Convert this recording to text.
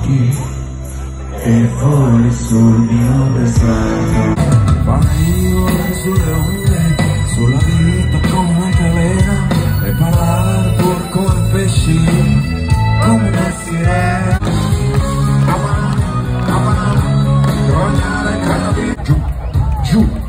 occhi e poi sul mio pescato Paraíso sulle onde, sulla vita come una cadena e parar por come pesci, come una sirena. Amar, amar, rognare cada giù, giù.